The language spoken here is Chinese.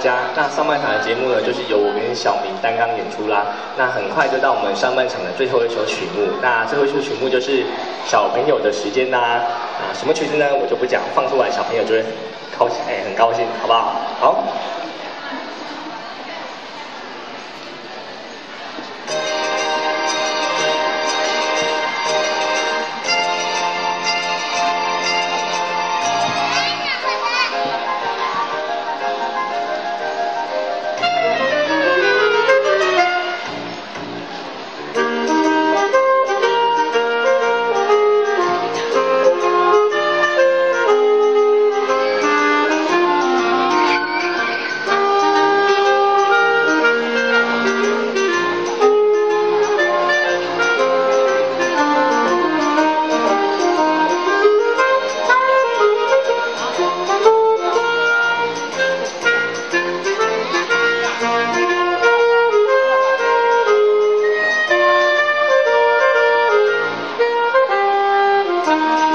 家。那上半场的节目呢，就是由我跟小明担纲演出啦。那很快就到我们上半场的最后一首曲目，那最后一首曲目就是小朋友的时间啦。啊，什么曲子呢？我就不讲，放出来小朋友就会高兴，哎，很高兴，好不好？好。Thank you.